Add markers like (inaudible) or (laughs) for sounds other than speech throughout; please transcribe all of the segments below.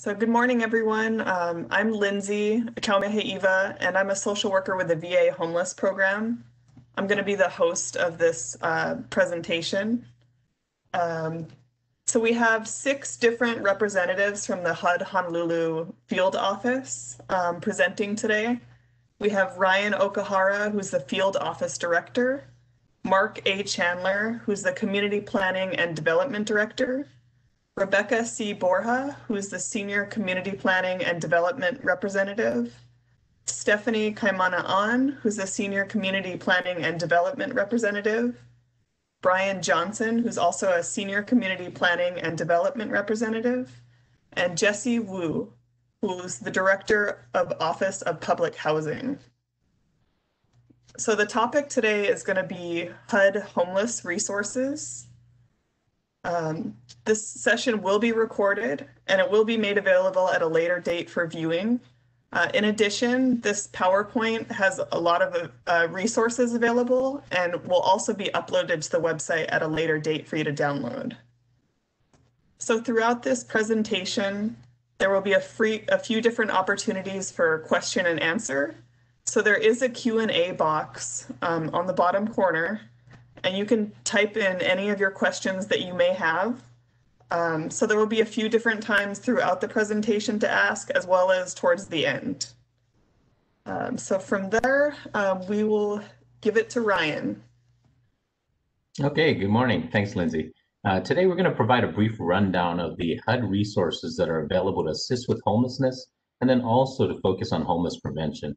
So good morning, everyone. Um, I'm Lindsay Kameha'iva, and I'm a social worker with the VA Homeless Program. I'm going to be the host of this uh, presentation. Um, so we have six different representatives from the HUD Honolulu field office um, presenting today. We have Ryan Okahara, who's the field office director, Mark A. Chandler, who's the community planning and development director, Rebecca C. Borja, who is the Senior Community Planning and Development Representative, Stephanie Kaimana An, who's the Senior Community Planning and Development Representative, Brian Johnson, who's also a Senior Community Planning and Development Representative, and Jesse Wu, who's the Director of Office of Public Housing. So the topic today is going to be HUD homeless resources. Um, this session will be recorded and it will be made available at a later date for viewing. Uh, in addition, this PowerPoint has a lot of uh, resources available and will also be uploaded to the website at a later date for you to download. So throughout this presentation, there will be a, free, a few different opportunities for question and answer. So there is a Q&A box um, on the bottom corner and you can type in any of your questions that you may have. Um, so there will be a few different times throughout the presentation to ask as well as towards the end. Um, so from there, um, we will give it to Ryan. Okay, good morning. Thanks, Lindsay. Uh, today, we're going to provide a brief rundown of the HUD resources that are available to assist with homelessness and then also to focus on homeless prevention.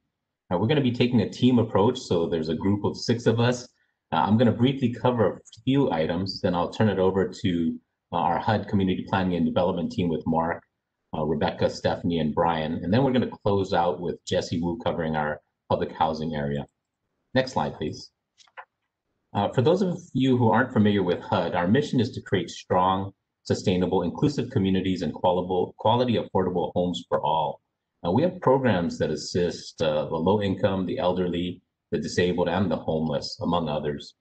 Uh, we're going to be taking a team approach, so there's a group of six of us uh, I'm going to briefly cover a few items, then I'll turn it over to uh, our HUD Community Planning and Development team with Mark, uh, Rebecca, Stephanie, and Brian. And then we're going to close out with Jesse Wu covering our public housing area. Next slide, please. Uh, for those of you who aren't familiar with HUD, our mission is to create strong, sustainable, inclusive communities and quality, affordable homes for all. We have programs that assist uh, the low income, the elderly, the disabled, and the homeless, among others.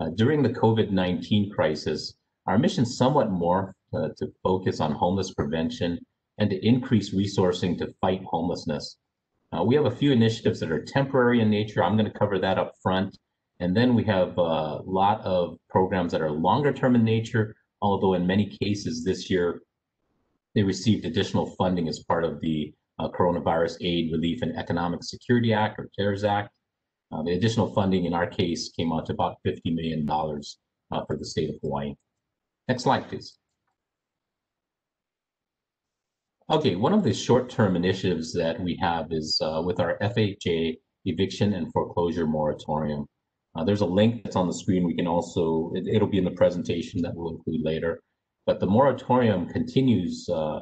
Uh, during the COVID-19 crisis, our mission somewhat morphed uh, to focus on homeless prevention and to increase resourcing to fight homelessness. Uh, we have a few initiatives that are temporary in nature. I'm going to cover that up front. And then we have a lot of programs that are longer term in nature, although in many cases this year, they received additional funding as part of the uh, Coronavirus Aid, Relief, and Economic Security Act, or CARES Act. Uh, the additional funding in our case came out to about $50 million uh, for the state of Hawaii. Next slide, please. Okay, one of the short-term initiatives that we have is uh, with our FHA eviction and foreclosure moratorium. Uh, there's a link that's on the screen. We can also, it, will be in the presentation that we'll include later. But the moratorium continues uh,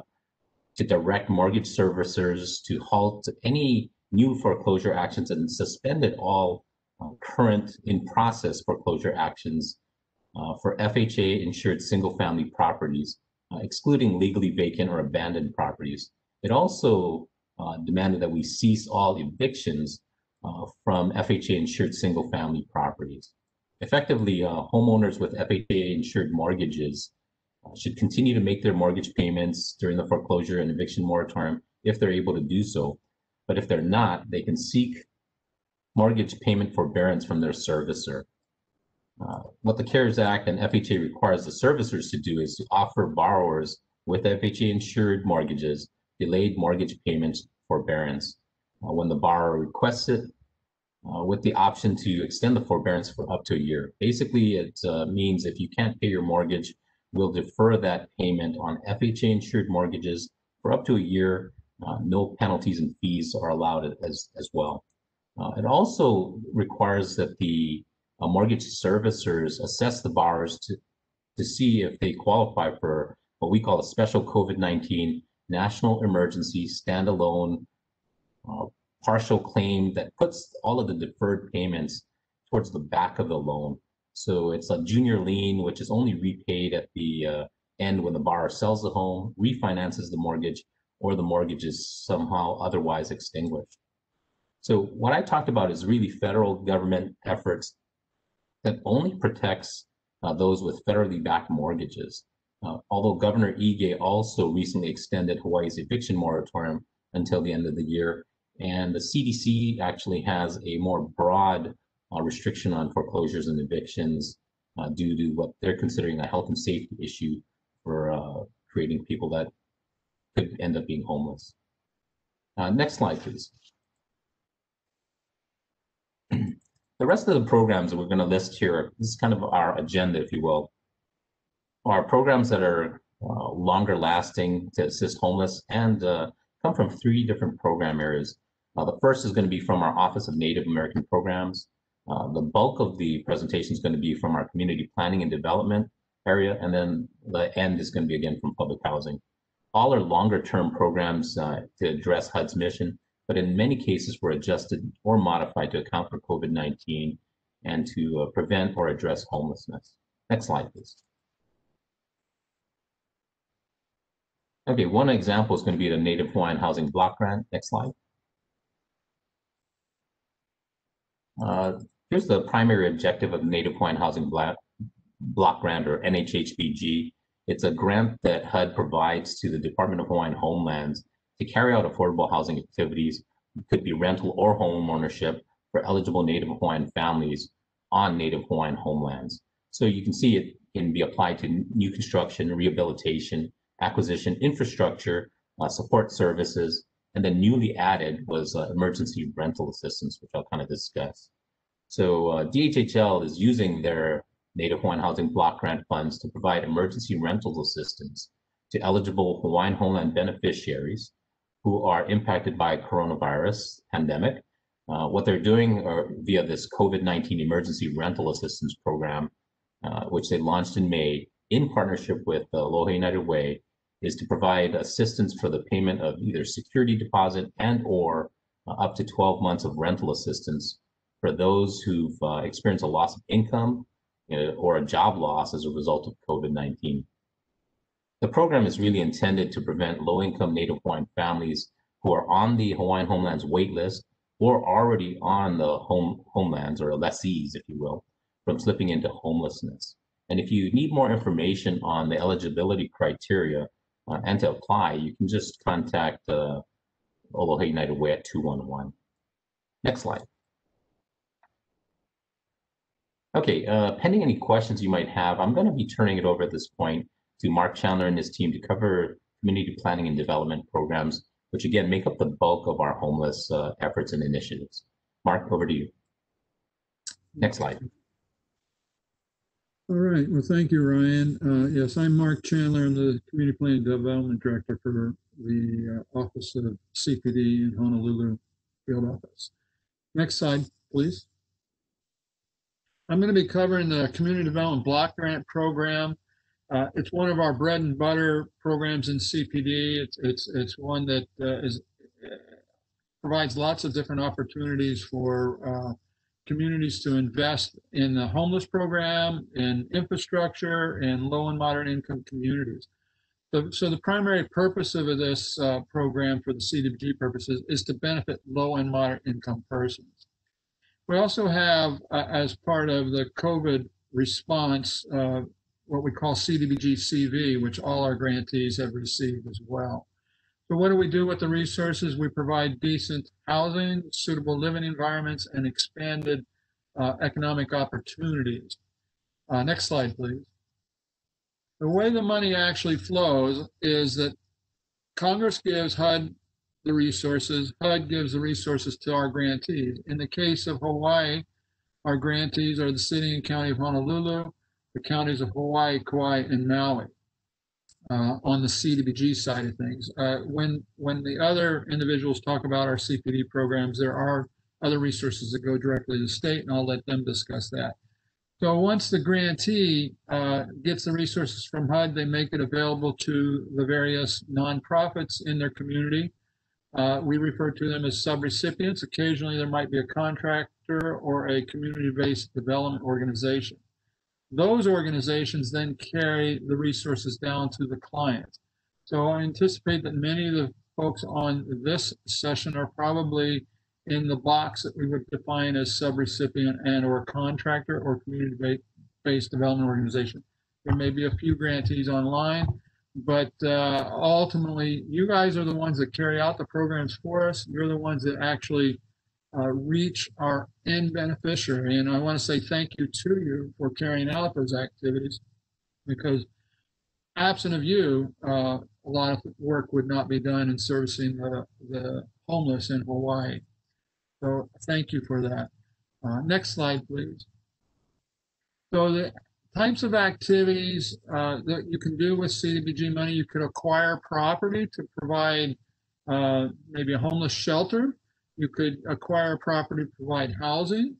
to direct mortgage servicers to halt any new foreclosure actions and suspended all uh, current in process foreclosure actions uh, for FHA insured single family properties, uh, excluding legally vacant or abandoned properties. It also uh, demanded that we cease all evictions uh, from FHA insured single family properties. Effectively, uh, homeowners with FHA insured mortgages should continue to make their mortgage payments during the foreclosure and eviction moratorium if they're able to do so but if they're not, they can seek mortgage payment forbearance from their servicer. Uh, what the CARES Act and FHA requires the servicers to do is to offer borrowers with FHA insured mortgages delayed mortgage payments forbearance uh, when the borrower requests it uh, with the option to extend the forbearance for up to a year. Basically, it uh, means if you can't pay your mortgage, we'll defer that payment on FHA insured mortgages for up to a year no penalties and fees are allowed as, as well. Uh, it also requires that the uh, mortgage servicers assess the borrowers to, to see if they qualify for what we call a special COVID-19 national emergency standalone uh, partial claim that puts all of the deferred payments towards the back of the loan. So it's a junior lien, which is only repaid at the uh, end when the borrower sells the home, refinances the mortgage, or the mortgage is somehow otherwise extinguished. So what I talked about is really federal government efforts that only protects uh, those with federally backed mortgages. Uh, although Governor Ige also recently extended Hawaii's eviction moratorium until the end of the year, and the CDC actually has a more broad uh, restriction on foreclosures and evictions uh, due to what they're considering a health and safety issue for uh, creating people that could end up being homeless. Uh, next slide, please. (clears throat) the rest of the programs that we're going to list here, this is kind of our agenda, if you will, are programs that are uh, longer lasting to assist homeless and uh, come from three different program areas. Uh, the first is going to be from our Office of Native American Programs. Uh, the bulk of the presentation is going to be from our community planning and development area, and then the end is going to be again from public housing. All are longer term programs uh, to address HUD's mission, but in many cases were adjusted or modified to account for COVID-19 and to uh, prevent or address homelessness. Next slide, please. Okay, one example is going to be the Native Hawaiian Housing Block Grant. Next slide. Uh, here's the primary objective of Native Hawaiian Housing Block, Block Grant, or NHHBG. It's a grant that HUD provides to the Department of Hawaiian Homelands to carry out affordable housing activities. It could be rental or home ownership for eligible Native Hawaiian families on Native Hawaiian homelands. So you can see it can be applied to new construction, rehabilitation, acquisition, infrastructure, uh, support services, and then newly added was uh, emergency rental assistance, which I'll kind of discuss. So uh, DHHL is using their Native Hawaiian Housing Block Grant funds to provide emergency rental assistance to eligible Hawaiian homeland beneficiaries who are impacted by coronavirus pandemic. Uh, what they're doing uh, via this COVID-19 emergency rental assistance program, uh, which they launched in May in partnership with the Aloha United Way, is to provide assistance for the payment of either security deposit and or uh, up to 12 months of rental assistance for those who've uh, experienced a loss of income uh, or a job loss as a result of COVID-19. The program is really intended to prevent low-income Native Hawaiian families who are on the Hawaiian Homelands wait list or already on the home homelands or lessees, if you will, from slipping into homelessness. And if you need more information on the eligibility criteria uh, and to apply, you can just contact uh, Aloha United Way at 211. Next slide. Okay, uh, pending any questions you might have, I'm going to be turning it over at this point to Mark Chandler and his team to cover community planning and development programs, which again make up the bulk of our homeless uh, efforts and initiatives. Mark, over to you. Next slide. All right. Well, thank you, Ryan. Uh, yes, I'm Mark Chandler. I'm the Community Planning Development Director for the uh, Office of CPD in Honolulu Field Office. Next slide, please. I'm going to be covering the Community Development Block Grant Program. Uh, it's one of our bread and butter programs in CPD. It's it's it's one that uh, is uh, provides lots of different opportunities for uh, communities to invest in the homeless program, in infrastructure, in low and moderate income communities. So, so the primary purpose of this uh, program for the CDBG purposes is to benefit low and moderate income persons. We also have, uh, as part of the COVID response, uh, what we call CDBG CV, which all our grantees have received as well. So what do we do with the resources? We provide decent housing, suitable living environments, and expanded uh, economic opportunities. Uh, next slide, please. The way the money actually flows is that Congress gives HUD the resources, HUD gives the resources to our grantees. In the case of Hawaii, our grantees are the city and county of Honolulu, the counties of Hawaii, Kauai, and Maui uh, on the CDBG side of things. Uh, when when the other individuals talk about our CPD programs, there are other resources that go directly to the state, and I'll let them discuss that. So once the grantee uh, gets the resources from HUD, they make it available to the various nonprofits in their community. Uh, we refer to them as subrecipients. Occasionally, there might be a contractor or a community-based development organization. Those organizations then carry the resources down to the client. So I anticipate that many of the folks on this session are probably in the box that we would define as subrecipient and or contractor or community-based development organization. There may be a few grantees online, but uh, ultimately, you guys are the ones that carry out the programs for us. You're the ones that actually uh, reach our end beneficiary. And I want to say thank you to you for carrying out those activities because absent of you, uh, a lot of work would not be done in servicing the, the homeless in Hawaii. So thank you for that. Uh, next slide, please. So the types of activities uh, that you can do with CDBG money, you could acquire property to provide uh, maybe a homeless shelter. You could acquire property to provide housing.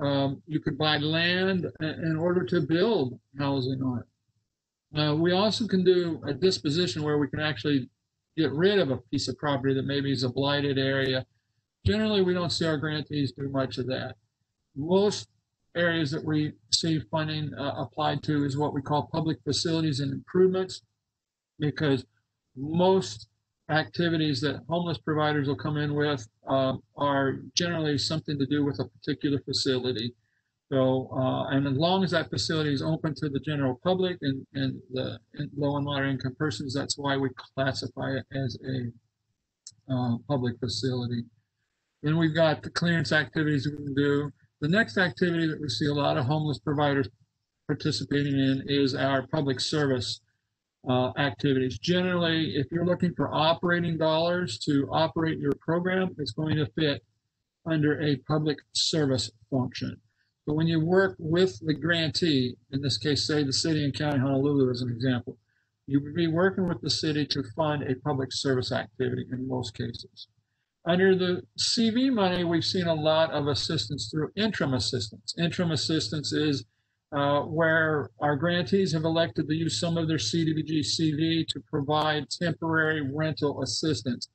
Um, you could buy land in order to build housing on it. Uh, we also can do a disposition where we can actually get rid of a piece of property that maybe is a blighted area. Generally, we don't see our grantees do much of that. Most areas that we see funding uh, applied to is what we call public facilities and improvements, because most activities that homeless providers will come in with uh, are generally something to do with a particular facility. So, uh, and as long as that facility is open to the general public and, and the and low and moderate income persons, that's why we classify it as a uh, public facility. Then we've got the clearance activities we can do. The next activity that we see a lot of homeless providers participating in is our public service uh, activities. Generally, if you're looking for operating dollars to operate your program, it's going to fit under a public service function. But when you work with the grantee, in this case, say the city and county of Honolulu as an example, you would be working with the city to fund a public service activity in most cases. Under the CV money, we've seen a lot of assistance through interim assistance. Interim assistance is uh, where our grantees have elected to use some of their CDBG CV to provide temporary rental assistance.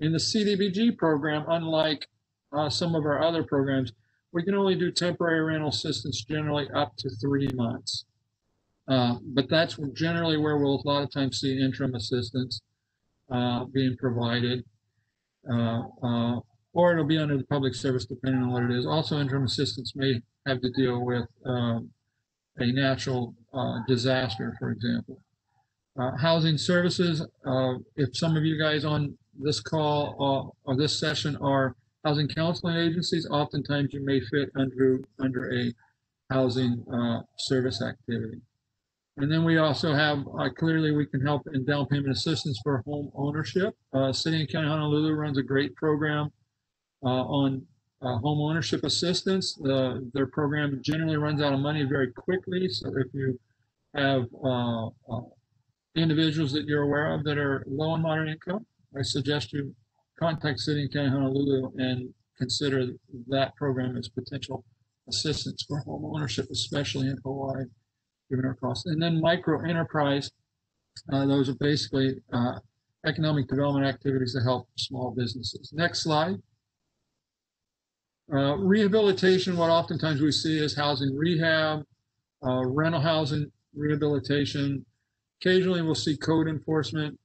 In the CDBG program, unlike uh, some of our other programs, we can only do temporary rental assistance generally up to three months. Uh, but that's generally where we'll a lot of times see interim assistance uh, being provided. Uh, uh, or it'll be under the public service depending on what it is. Also, interim assistance may have to deal with um, a natural uh, disaster, for example. Uh, housing services, uh, if some of you guys on this call uh, or this session are housing counseling agencies, oftentimes you may fit under, under a housing service activity. And then we also have, uh, clearly we can help in down payment assistance for home ownership. Uh, City and County Honolulu runs a great program uh, on uh, home ownership assistance. their program generally runs out of money very quickly. So if you have uh, uh, individuals that you're aware of that are low and moderate income, I suggest you contact City and County Honolulu and consider that program as potential assistance for home ownership, especially in Hawaii given our costs. And then micro enterprise, uh, those are basically uh, economic development activities to help small businesses. Next slide. Uh, rehabilitation, what oftentimes we see is housing rehab, uh, rental housing rehabilitation. Occasionally we'll see code enforcement.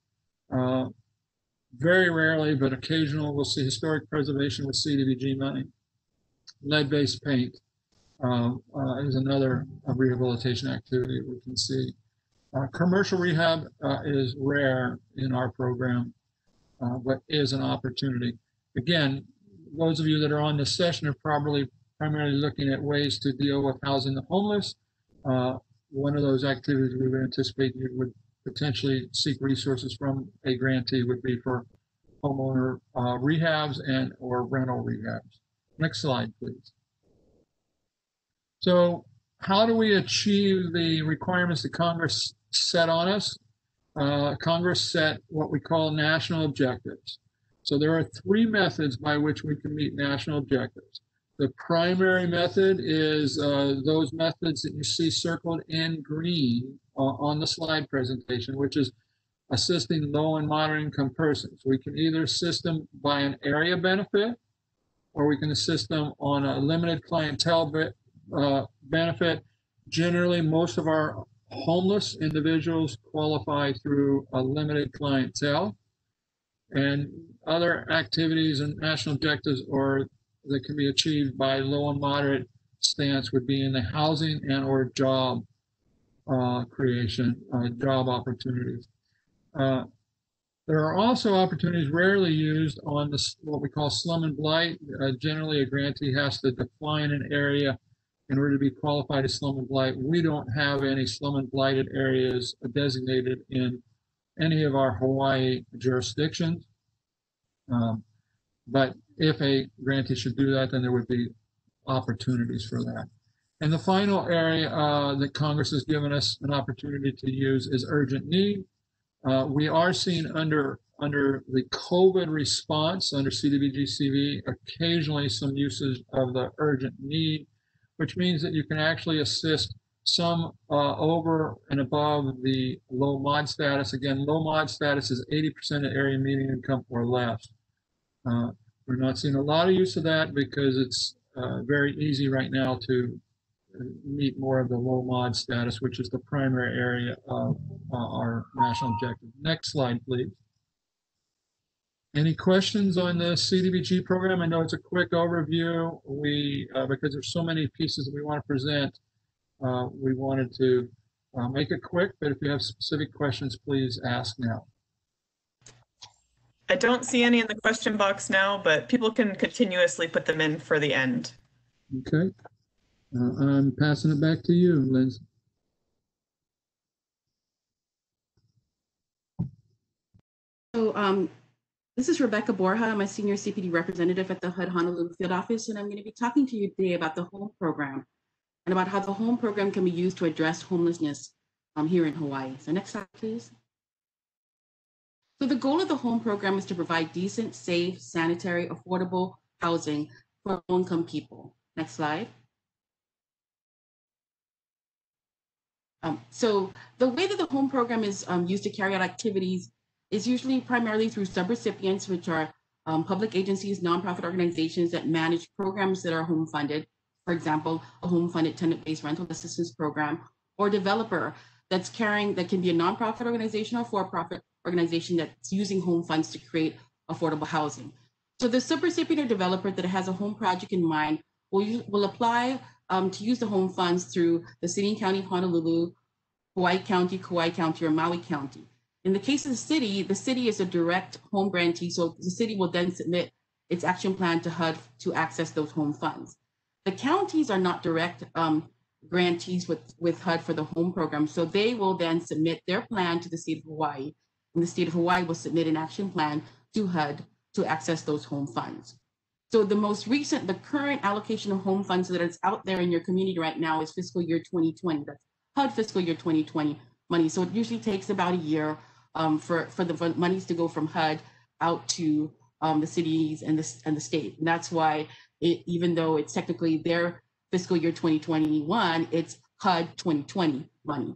Uh, very rarely, but occasionally we'll see historic preservation with CDBG money. Lead-based paint uh, uh, is another rehabilitation activity we can see. Uh, commercial rehab uh, is rare in our program, uh, but is an opportunity. Again, those of you that are on this session are probably primarily looking at ways to deal with housing the homeless. Uh, one of those activities we would anticipate you would potentially seek resources from a grantee would be for homeowner rehabs and or rental rehabs. Next slide, please. So how do we achieve the requirements that Congress set on us? Uh, Congress set what we call national objectives. So there are three methods by which we can meet national objectives. The primary method is uh, those methods that you see circled in green uh, on the slide presentation, which is assisting low and moderate income persons. We can either assist them by an area benefit, or we can assist them on a limited clientele uh, benefit. Generally, most of our homeless individuals qualify through a limited clientele. And other activities and national objectives or that can be achieved by low and moderate stance would be in the housing and or job uh, creation, uh, job opportunities. Uh, there are also opportunities rarely used on this, what we call slum and blight. Uh, generally, a grantee has to define an area in order to be qualified as slum and blight. We don't have any slum and blighted areas designated in any of our Hawaii jurisdictions. Um, but if a grantee should do that, then there would be opportunities for that. And the final area uh, that Congress has given us an opportunity to use is urgent need. Uh, we are seeing under under the COVID response under CDBG-CV occasionally some usage of the urgent need, which means that you can actually assist some uh, over and above the low mod status. Again, low mod status is 80% of area median income or less. Uh, we're not seeing a lot of use of that because it's uh, very easy right now to meet more of the low mod status, which is the primary area of uh, our national objective. Next slide, please. Any questions on the CDBG program? I know it's a quick overview. We, uh, because there's so many pieces that we want to present, uh, we wanted to uh, make it quick, but if you have specific questions, please ask now. I don't see any in the question box now, but people can continuously put them in for the end. Okay. Uh, I'm passing it back to you, Lindsay. So um, this is Rebecca Borja. I'm a senior CPD representative at the HUD Honolulu field office, and I'm going to be talking to you today about the HOME program and about how the HOME program can be used to address homelessness um, here in Hawaii. So next slide, please. So the goal of the HOME program is to provide decent, safe, sanitary, affordable housing for low-income people. Next slide. Um, so the way that the HOME program is um, used to carry out activities is usually primarily through subrecipients, which are um, public agencies, nonprofit organizations that manage programs that are home funded. For example, a home funded tenant based rental assistance program or developer that's carrying, that can be a nonprofit organization or for profit organization that's using home funds to create affordable housing. So the subrecipient or developer that has a home project in mind will, will apply um, to use the home funds through the city and county of Honolulu, Hawaii County, Kauai County, or Maui County. In the case of the city, the city is a direct home grantee, so the city will then submit its action plan to HUD to access those home funds. The counties are not direct um, grantees with, with HUD for the home program, so they will then submit their plan to the state of Hawaii, and the state of Hawaii will submit an action plan to HUD to access those home funds. So the most recent, the current allocation of home funds that is out there in your community right now is fiscal year 2020. That's HUD fiscal year 2020 money. So it usually takes about a year um, for, for the monies to go from HUD out to um, the cities and the, and the state. And that's why it, even though it's technically their fiscal year 2021, it's HUD 2020 money.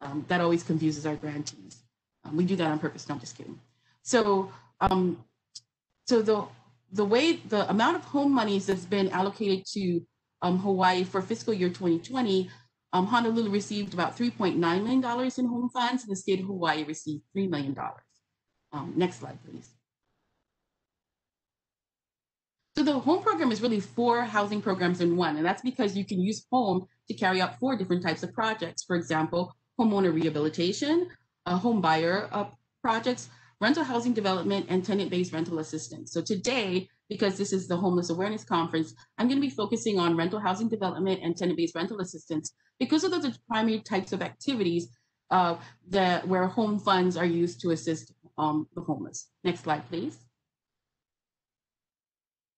Um, that always confuses our grantees. Um, we do that on purpose. No, I'm just kidding. So, um, so the the way the amount of home monies that's been allocated to um, Hawaii for fiscal year 2020, um, Honolulu received about $3.9 million in home funds, and the state of Hawaii received $3 million. Um, next slide, please. So the home program is really four housing programs in one, and that's because you can use home to carry out four different types of projects. For example, homeowner rehabilitation, uh, home buyer uh, projects, rental housing development, and tenant-based rental assistance. So today, because this is the Homeless Awareness Conference, I'm going to be focusing on rental housing development and tenant-based rental assistance because of those primary types of activities uh, that where home funds are used to assist um, the homeless. Next slide, please.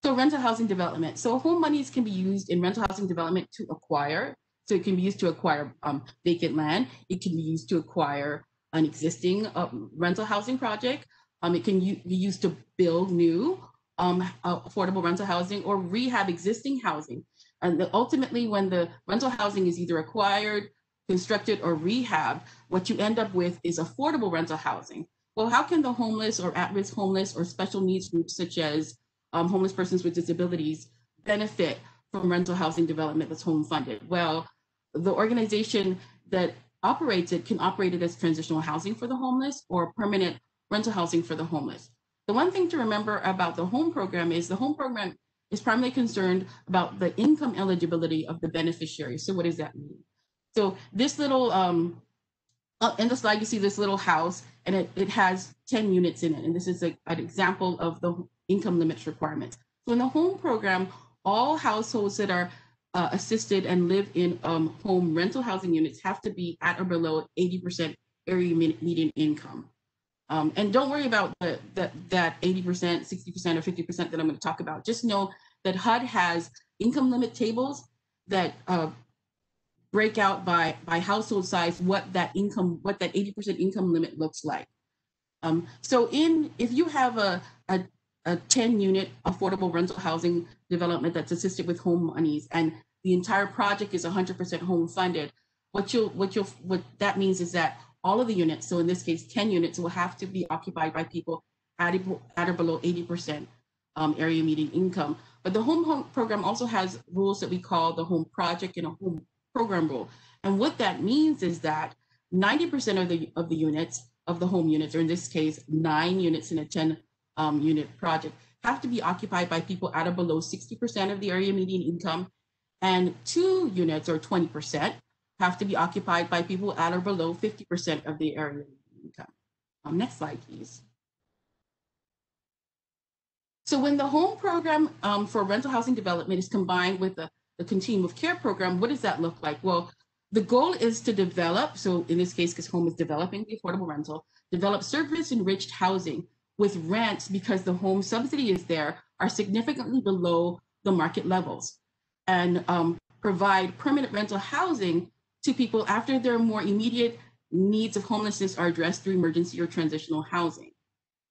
So rental housing development. So home monies can be used in rental housing development to acquire. So it can be used to acquire um, vacant land. It can be used to acquire an existing uh, rental housing project. Um, it can be used to build new um, uh, affordable rental housing or rehab existing housing. And the, ultimately, when the rental housing is either acquired, constructed, or rehabbed, what you end up with is affordable rental housing. Well, how can the homeless or at-risk homeless or special needs groups such as um, homeless persons with disabilities benefit from rental housing development that's home funded? Well, the organization that operates it can operate it as transitional housing for the homeless or permanent rental housing for the homeless. The one thing to remember about the home program is the home program is primarily concerned about the income eligibility of the beneficiary. So what does that mean? So this little, um, uh, in the slide, you see this little house and it, it has 10 units in it. And this is a, an example of the income limits requirements. So in the home program, all households that are uh, assisted and live in um, home rental housing units have to be at or below 80% area median income. Um, and don't worry about the, the, that 80%, 60%, or 50% that I'm going to talk about. Just know that HUD has income limit tables that uh, break out by, by household size what that income, what that 80% income limit looks like. Um, so in if you have a, a, a 10 unit affordable rental housing development that's assisted with home monies and the entire project is 100% home funded, what you'll what you'll what that means is that all of the units, so in this case 10 units, will have to be occupied by people at, at or below 80% um, area median income. But the home, home program also has rules that we call the home project and a home program rule. And what that means is that 90% of the of the units of the home units, or in this case, nine units in a 10 um, unit project, have to be occupied by people at or below 60% of the area median income, and two units or 20% have to be occupied by people at or below 50% of the area median income. Um, next slide, please. So when the home program um, for rental housing development is combined with the, the continuum of care program, what does that look like? Well, the goal is to develop, so in this case, because home is developing the affordable rental, develop service enriched housing with rents because the home subsidy is there are significantly below the market levels and um, provide permanent rental housing to people after their more immediate needs of homelessness are addressed through emergency or transitional housing.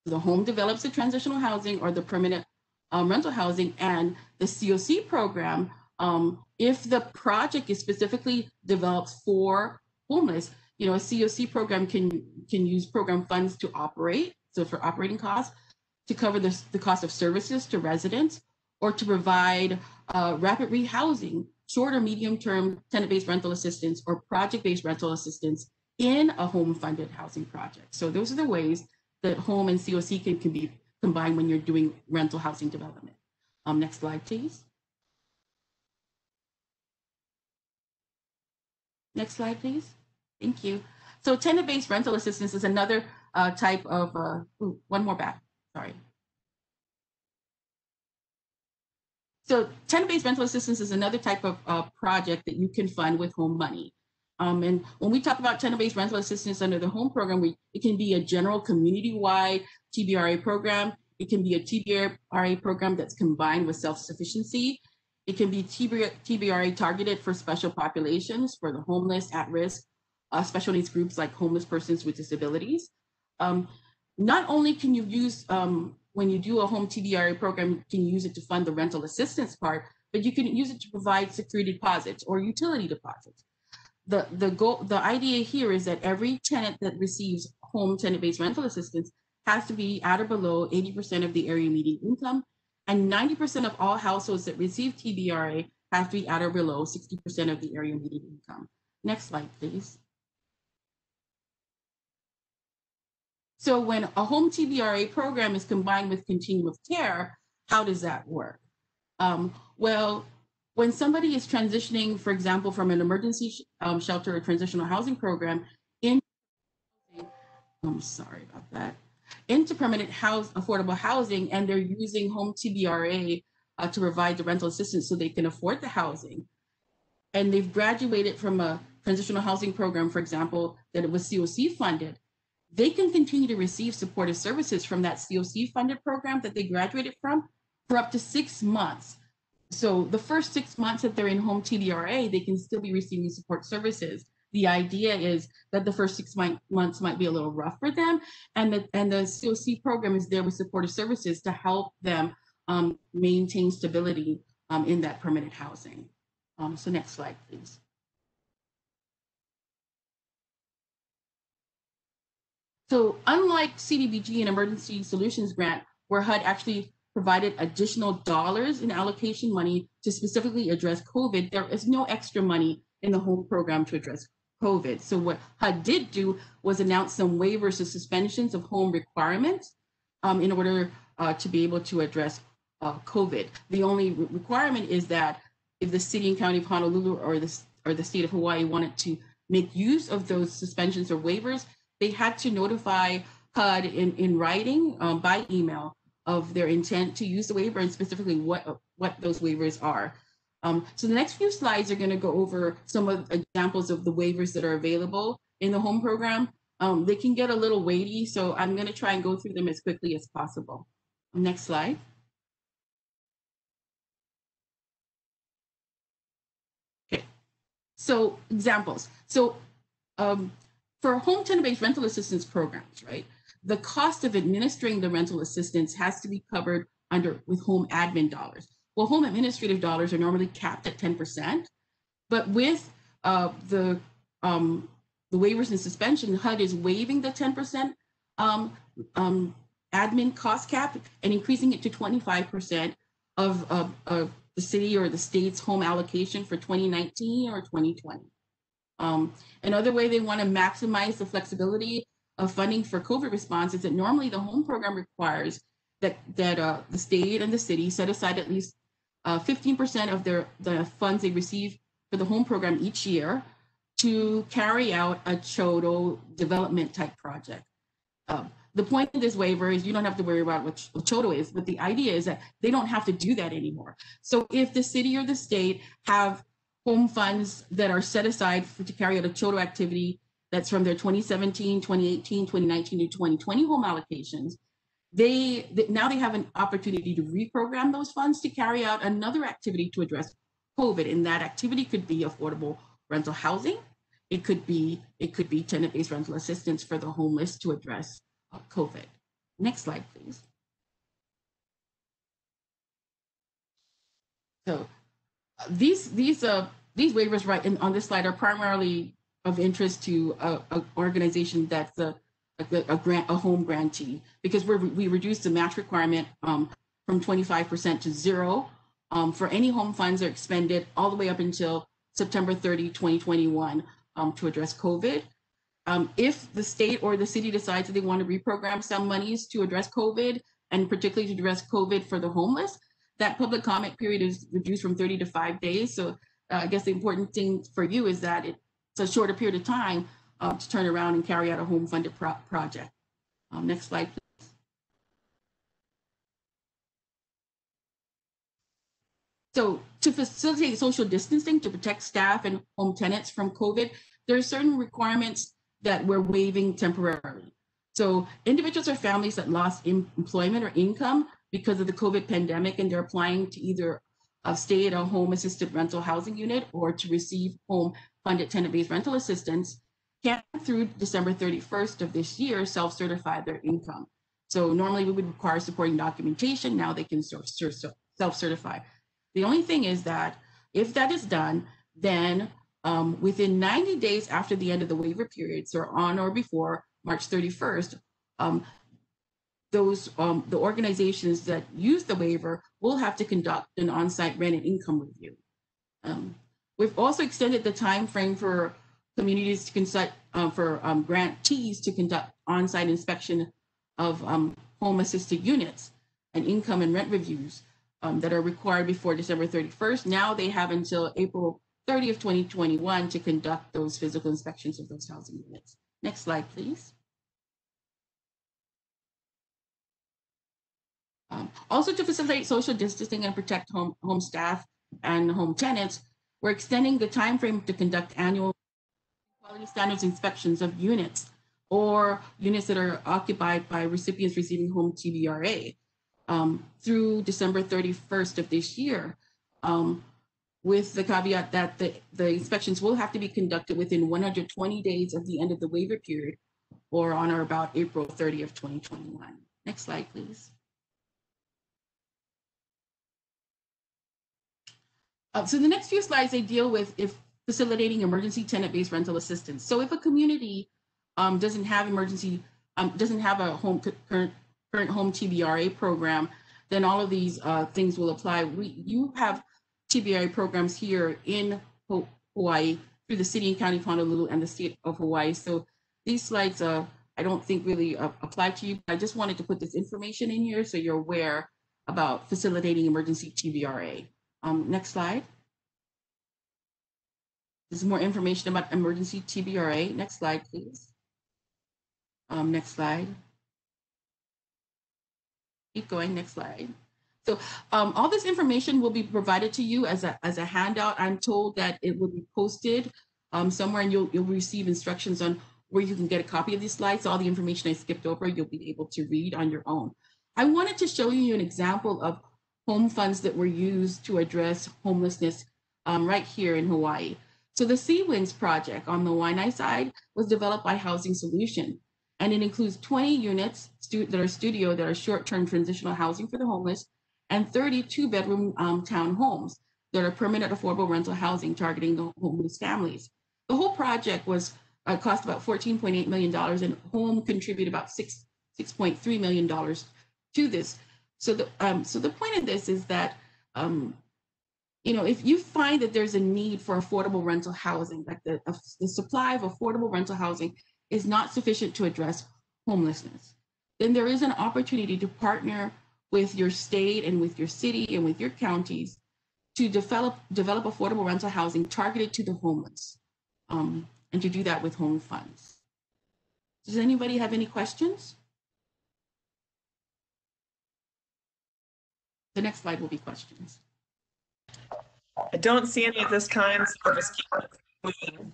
The home develops the transitional housing or the permanent um, rental housing and the COC program, um, if the project is specifically developed for homeless, you know, a COC program can can use program funds to operate, so for operating costs, to cover the, the cost of services to residents, or to provide uh, rapid rehousing, short or medium term tenant-based rental assistance or project-based rental assistance in a home-funded housing project. So those are the ways that home and COC can, can be combined when you're doing rental housing development. Um, next slide, please. Next slide, please. Thank you. So tenant-based rental assistance is another uh, type of, uh, ooh, one more back, sorry. So tenant-based rental assistance is another type of uh, project that you can fund with home money. Um, and when we talk about tenant-based rental assistance under the home program, we, it can be a general community-wide TBRA program. It can be a TBRA program that's combined with self-sufficiency. It can be TBRA targeted for special populations, for the homeless, at-risk, uh, special needs groups like homeless persons with disabilities. Um, not only can you use, um, when you do a home TBRA program, you can use it to fund the rental assistance part, but you can use it to provide security deposits or utility deposits the the goal the idea here is that every tenant that receives home tenant-based rental assistance has to be at or below 80% of the area median income and 90% of all households that receive TBRA have to be at or below 60% of the area median income. Next slide, please. So when a home TBRA program is combined with continuum of care, how does that work? Um, well, when somebody is transitioning, for example, from an emergency sh um, shelter or transitional housing program in, I'm sorry about that, into permanent house, affordable housing, and they're using home TBRA uh, to provide the rental assistance so they can afford the housing. And they've graduated from a transitional housing program, for example, that it was COC funded. They can continue to receive supportive services from that COC funded program that they graduated from for up to six months so the first six months that they're in home TBRA, they can still be receiving support services. The idea is that the first six months might be a little rough for them, and the and the COC program is there with supportive services to help them um, maintain stability um, in that permanent housing. Um, so next slide, please. So unlike CDBG and Emergency Solutions Grant, where HUD actually provided additional dollars in allocation money to specifically address COVID, there is no extra money in the home program to address COVID. So what HUD did do was announce some waivers or suspensions of home requirements um, in order uh, to be able to address uh, COVID. The only re requirement is that if the city and county of Honolulu or the or the state of Hawaii wanted to make use of those suspensions or waivers, they had to notify HUD in, in writing um, by email of their intent to use the waiver and specifically what, what those waivers are. Um, so the next few slides are going to go over some of examples of the waivers that are available in the home program. Um, they can get a little weighty, so I'm going to try and go through them as quickly as possible. Next slide. Okay, so examples. So um, for home tenant-based rental assistance programs, right, the cost of administering the rental assistance has to be covered under with home admin dollars. Well, home administrative dollars are normally capped at 10%, but with uh, the um, the waivers and suspension, HUD is waiving the 10% um, um, admin cost cap and increasing it to 25% of, of, of, the city or the state's home allocation for 2019 or 2020. Um, another way they want to maximize the flexibility of funding for COVID response is that normally the home program requires that, that uh, the state and the city set aside at least 15% uh, of their the funds they receive for the home program each year to carry out a CHDO development type project. Um, the point of this waiver is you don't have to worry about what, what CHDO is, but the idea is that they don't have to do that anymore. So if the city or the state have home funds that are set aside for, to carry out a CHDO activity that's from their 2017, 2018, 2019 to 2020 home allocations, they, they now they have an opportunity to reprogram those funds to carry out another activity to address COVID. And that activity could be affordable rental housing. It could be it could be tenant-based rental assistance for the homeless to address uh, COVID. Next slide, please. So uh, these these uh these waivers right in, on this slide are primarily of interest to an organization that's a, a, a, grant a home grantee because we we reduced the match requirement um, from 25% to zero um, for any home funds are expended all the way up until September 30, 2021 um, to address COVID. Um, if the state or the city decides that they want to reprogram some monies to address COVID and particularly to address COVID for the homeless, that public comment period is reduced from 30 to five days. So uh, I guess the important thing for you is that it's a shorter period of time uh, to turn around and carry out a home funded pro project. Um, next slide, please. So to facilitate social distancing to protect staff and home tenants from COVID, there are certain requirements that we're waiving temporarily. So individuals or families that lost employment or income because of the COVID pandemic and they're applying to either uh, stay at a home assisted rental housing unit or to receive home funded tenant-based rental assistance can through December 31st of this year self-certify their income. So normally we would require supporting documentation. Now they can self-certify. The only thing is that if that is done, then um, within 90 days after the end of the waiver period, so on or before March 31st, um, those um, the organizations that use the waiver will have to conduct an on-site rent and income review. Um, we've also extended the time frame for communities to consult uh, for um, grantees to conduct on-site inspection of um, home assisted units and income and rent reviews um, that are required before December 31st. Now they have until April 30th, 2021 to conduct those physical inspections of those housing units. Next slide, please. Um, also to facilitate social distancing and protect home, home staff and home tenants, we're extending the time frame to conduct annual quality standards inspections of units or units that are occupied by recipients receiving home TBRA um, through December 31st of this year, um, with the caveat that the, the inspections will have to be conducted within 120 days of the end of the waiver period or on or about April 30 of 2021. Next slide, please. Uh, so the next few slides, they deal with if facilitating emergency tenant-based rental assistance. So if a community um, doesn't have emergency, um, doesn't have a home current current home TBRA program, then all of these uh, things will apply. We, you have TBRA programs here in Hawaii through the city and county of Honolulu and the state of Hawaii. So these slides, uh, I don't think really uh, apply to you. I just wanted to put this information in here so you're aware about facilitating emergency TBRA. Um, next slide. This is more information about emergency TBRA. Next slide, please. Um, next slide. Keep going, next slide. So um, all this information will be provided to you as a, as a handout. I'm told that it will be posted um, somewhere and you'll, you'll receive instructions on where you can get a copy of these slides. All the information I skipped over, you'll be able to read on your own. I wanted to show you an example of home funds that were used to address homelessness um, right here in Hawaii. So the Sea Winds project on the Waianae side was developed by Housing Solution, and it includes 20 units that are studio that are short-term transitional housing for the homeless, and 32 bedroom um, town homes that are permanent affordable rental housing targeting the homeless families. The whole project was uh, cost about $14.8 million, and Home contributed about six $6.3 million to this. So the um, so the point of this is that um, you know, if you find that there's a need for affordable rental housing, like the, uh, the supply of affordable rental housing is not sufficient to address homelessness, then there is an opportunity to partner with your state and with your city and with your counties to develop develop affordable rental housing targeted to the homeless, um, and to do that with home funds. Does anybody have any questions? The next slide will be questions. I don't see any at this time, so just keep moving.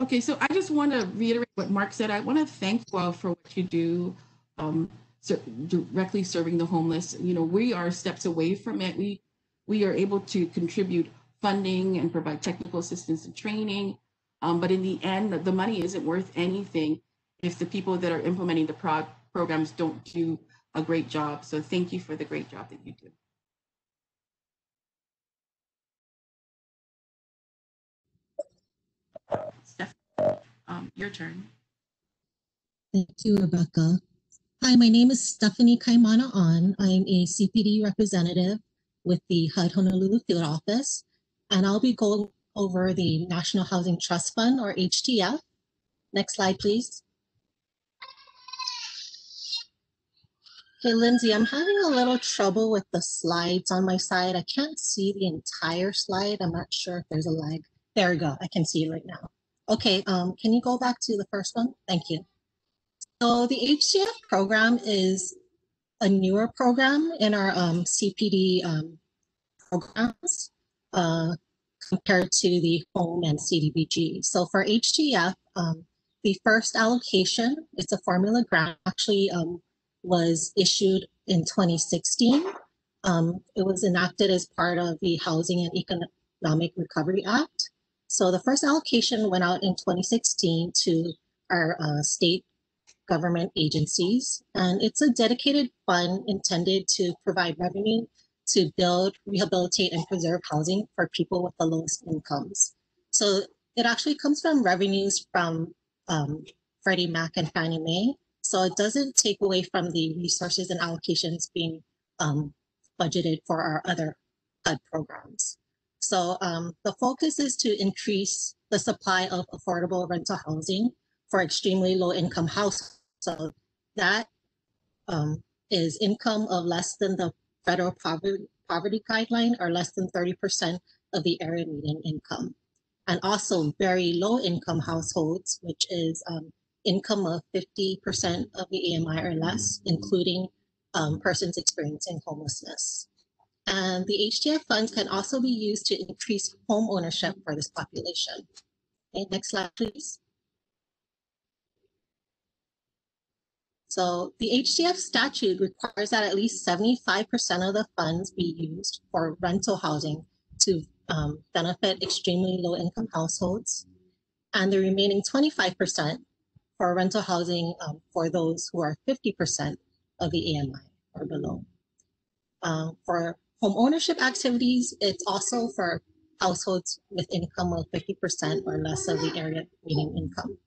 Okay, so I just want to reiterate what Mark said. I want to thank you all for what you do, um, so directly serving the homeless. You know, we are steps away from it. We we are able to contribute funding and provide technical assistance and training, um, but in the end, the money isn't worth anything if the people that are implementing the prog programs don't do a great job. So thank you for the great job that you do. Um, your turn. Thank you, Rebecca. Hi, my name is Stephanie Kaimana On. I'm a CPD representative with the HUD Honolulu Field Office, and I'll be going over the National Housing Trust Fund, or HTF. Next slide, please. Hey, Lindsay, I'm having a little trouble with the slides on my side. I can't see the entire slide. I'm not sure if there's a lag. There we go. I can see it right now. Okay, um, can you go back to the first one? Thank you. So the HTF program is a newer program in our um, CPD um, programs uh, compared to the home and CDBG. So for HTF, um, the first allocation, it's a formula grant, actually um, was issued in 2016. Um, it was enacted as part of the Housing and Economic Recovery Act. So the first allocation went out in 2016 to our uh, state government agencies, and it's a dedicated fund intended to provide revenue to build, rehabilitate, and preserve housing for people with the lowest incomes. So it actually comes from revenues from um, Freddie Mac and Fannie Mae. So it doesn't take away from the resources and allocations being um, budgeted for our other HUD programs. So um, the focus is to increase the supply of affordable rental housing for extremely low income households. So that um, is income of less than the federal poverty, poverty guideline or less than 30% of the area median income. And also very low income households, which is um, income of 50% of the AMI or less, including um, persons experiencing homelessness. And the HTF funds can also be used to increase home ownership for this population. Okay, next slide, please. So the HTF statute requires that at least 75% of the funds be used for rental housing to um, benefit extremely low income households. And the remaining 25% for rental housing um, for those who are 50% of the AMI or below. Um, for home ownership activities, it's also for households with income of 50% or less of the area median income.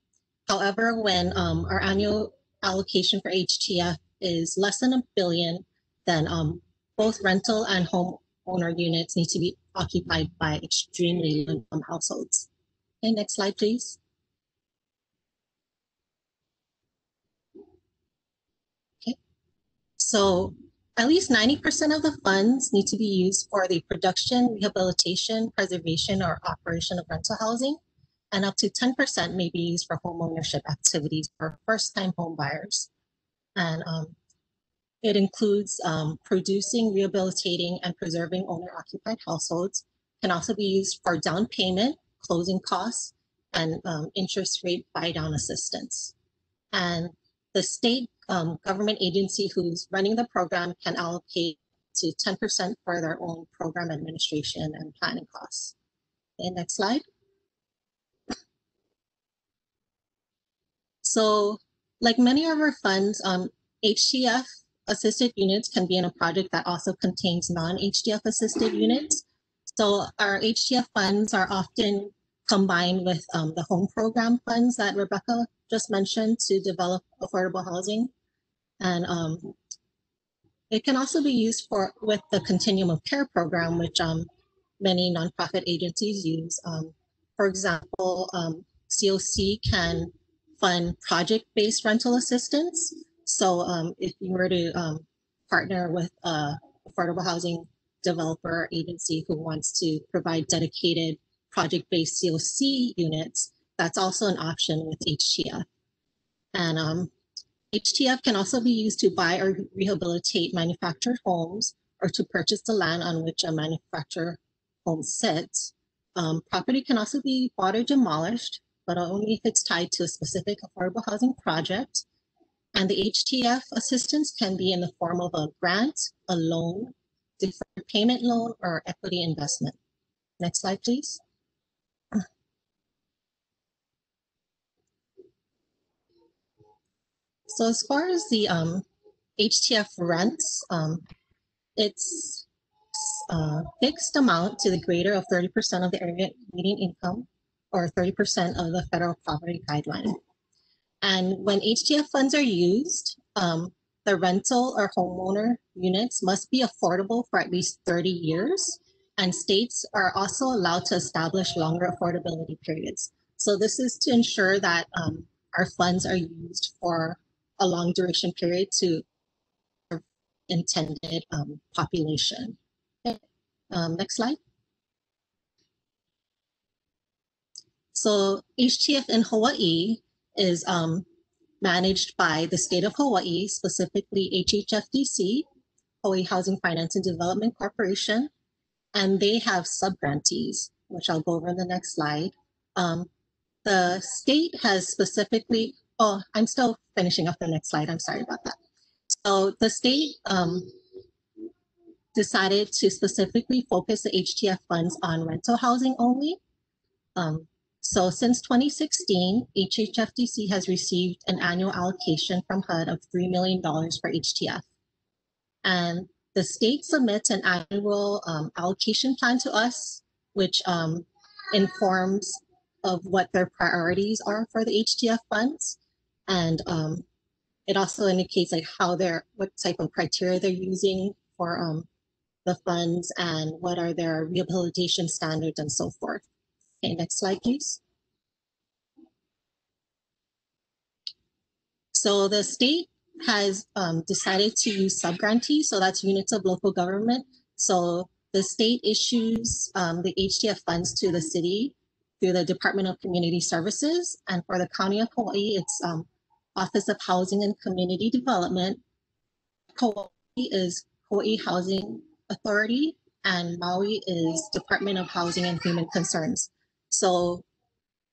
However, when um, our annual allocation for HTF is less than a billion, then um, both rental and home owner units need to be occupied by extremely low income households. Okay, next slide, please. So at least 90% of the funds need to be used for the production, rehabilitation, preservation, or operation of rental housing, and up to 10% may be used for home ownership activities for first-time home buyers. And um, it includes um, producing, rehabilitating, and preserving owner-occupied households. Can also be used for down payment, closing costs, and um, interest rate buy-down assistance. And the state um, government agency who's running the program can allocate to 10% for their own program administration and planning costs. Okay, next slide. So like many of our funds, um, HTF assisted units can be in a project that also contains non-HTF assisted units. So our HTF funds are often combined with um, the home program funds that Rebecca just mentioned to develop affordable housing. And um, it can also be used for with the continuum of care program, which um, many nonprofit agencies use. Um, for example, COC um, can fund project-based rental assistance. So um, if you were to um, partner with a affordable housing developer agency who wants to provide dedicated project-based COC units, that's also an option with HTF. And um, HTF can also be used to buy or rehabilitate manufactured homes or to purchase the land on which a manufactured home sits. Um, property can also be bought or demolished, but only if it's tied to a specific affordable housing project. And the HTF assistance can be in the form of a grant, a loan, deferred payment loan, or equity investment. Next slide, please. So as far as the um, HTF rents, um, it's a uh, fixed amount to the greater of 30% of the area median income or 30% of the federal poverty guideline. And when HTF funds are used, um, the rental or homeowner units must be affordable for at least 30 years. And states are also allowed to establish longer affordability periods. So this is to ensure that um, our funds are used for a long duration period to intended um, population. Okay. Um, next slide. So HTF in Hawaii is um, managed by the state of Hawaii, specifically HHFDC, Hawaii Housing Finance and Development Corporation, and they have subgrantees, which I'll go over in the next slide. Um, the state has specifically Oh, I'm still finishing up the next slide. I'm sorry about that. So the state um, decided to specifically focus the HTF funds on rental housing only. Um, so since 2016, HHFDC has received an annual allocation from HUD of $3 million for HTF. And the state submits an annual um, allocation plan to us, which um, informs of what their priorities are for the HTF funds. And um, it also indicates like how they're, what type of criteria they're using for um, the funds and what are their rehabilitation standards and so forth. Okay, next slide, please. So the state has um, decided to use subgrantees, so that's units of local government. So the state issues um, the HTF funds to the city through the Department of Community Services. And for the County of Hawaii, it's um, Office of Housing and Community Development. Kauai is Kauai Housing Authority and Maui is Department of Housing and Human Concerns. So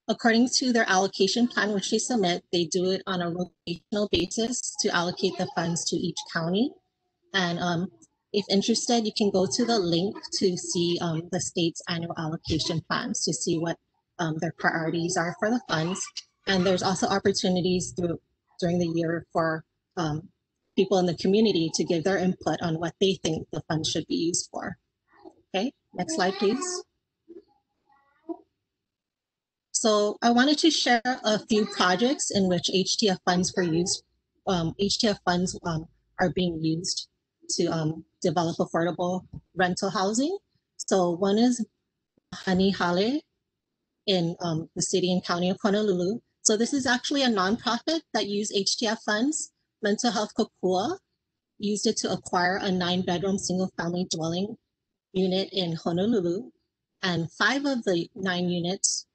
according to their allocation plan, which they submit, they do it on a rotational basis to allocate the funds to each county. And um, if interested, you can go to the link to see um, the state's annual allocation plans to see what um, their priorities are for the funds. And there's also opportunities through during the year for um, people in the community to give their input on what they think the funds should be used for. Okay, next slide, please. So I wanted to share a few projects in which HTF funds were used. Um, HTF funds um, are being used to um, develop affordable rental housing. So one is Honey Hale in um, the city and county of Honolulu. So this is actually a nonprofit that used HTF funds. Mental Health Kokua used it to acquire a nine-bedroom single-family dwelling unit in Honolulu, and five of the nine units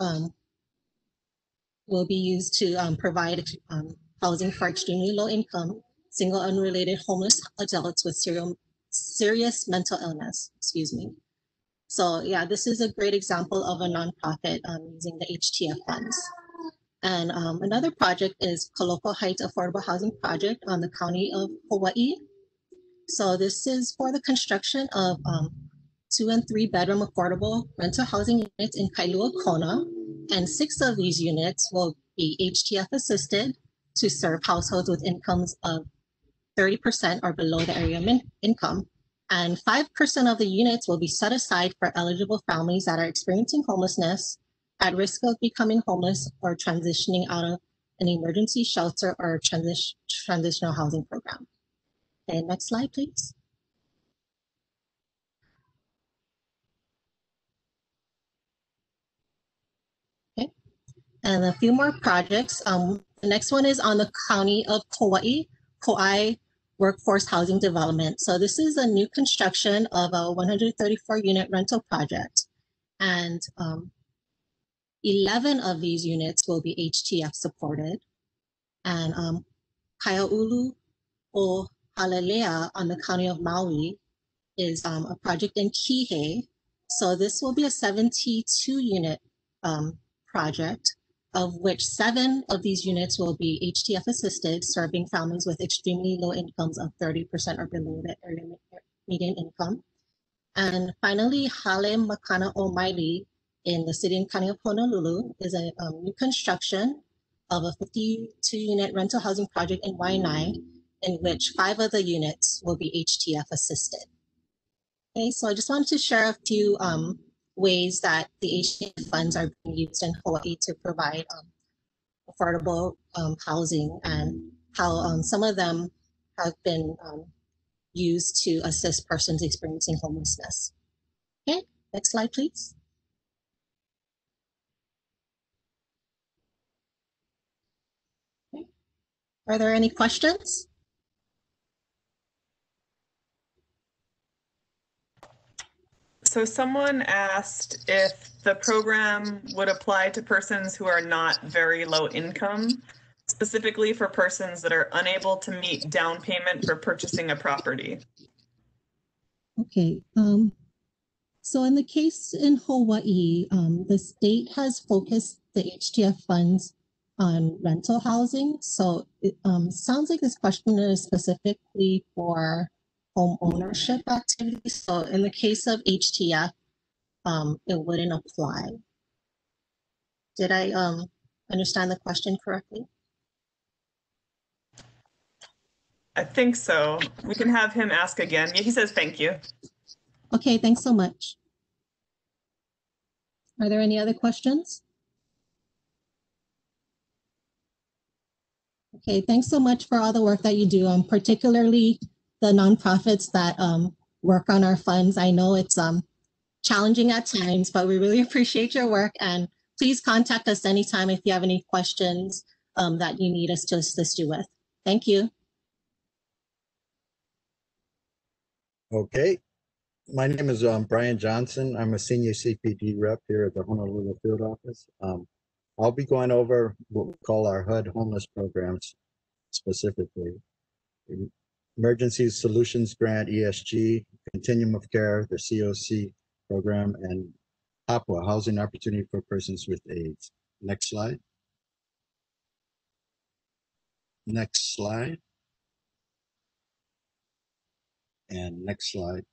um, will be used to um, provide um, housing for extremely low income, single unrelated homeless adults with serial, serious mental illness, excuse me. So yeah, this is a great example of a nonprofit um, using the HTF funds. And um, another project is Kaloko Heights Affordable Housing Project on the County of Hawaii. So this is for the construction of um, two and three bedroom affordable rental housing units in Kailua Kona. And six of these units will be HTF assisted to serve households with incomes of 30% or below the area min- income. And 5% of the units will be set aside for eligible families that are experiencing homelessness, at risk of becoming homeless, or transitioning out of an emergency shelter or transition, transitional housing program. Okay, next slide, please. Okay, and a few more projects. Um, the next one is on the County of Kauai, Kauai Workforce Housing Development. So this is a new construction of a 134 unit rental project. And um, 11 of these units will be HTF supported. And um, Kaiaulu o Halelea on the county of Maui is um, a project in Kihei. So this will be a 72 unit um, project of which seven of these units will be HTF assisted, serving families with extremely low incomes of 30% or below the median income. And finally, Hale Makana O Maili in the city and county of Honolulu is a um, new construction of a 52 unit rental housing project in Waianae, in which five of the units will be HTF assisted. Okay, so I just wanted to share a few um, ways that the HTF funds are being used in Hawaii to provide um, affordable um, housing and how um, some of them have been um, used to assist persons experiencing homelessness. Okay, next slide, please. Are there any questions? So someone asked if the program would apply to persons who are not very low income, specifically for persons that are unable to meet down payment for purchasing a property. Okay, um, so in the case in Hawaii, um, the state has focused the HTF funds on rental housing. So it um, sounds like this question is specifically for home ownership activity. So in the case of HTF, um, it wouldn't apply. Did I um, understand the question correctly? I think so. We can have him ask again. Yeah, he says thank you. Okay, thanks so much. Are there any other questions? Okay, thanks so much for all the work that you do, um, particularly the nonprofits that um, work on our funds. I know it's um, challenging at times, but we really (laughs) appreciate your work. And please contact us anytime if you have any questions um, that you need us to assist you with. Thank you. Okay. My name is um, Brian Johnson. I'm a senior CPD rep here at the Honolulu field office. Um, I'll be going over what we call our HUD homeless programs specifically. Emergency Solutions Grant, ESG, Continuum of Care, the COC program, and HOPWA, Housing Opportunity for Persons with AIDS. Next slide. Next slide. And next slide.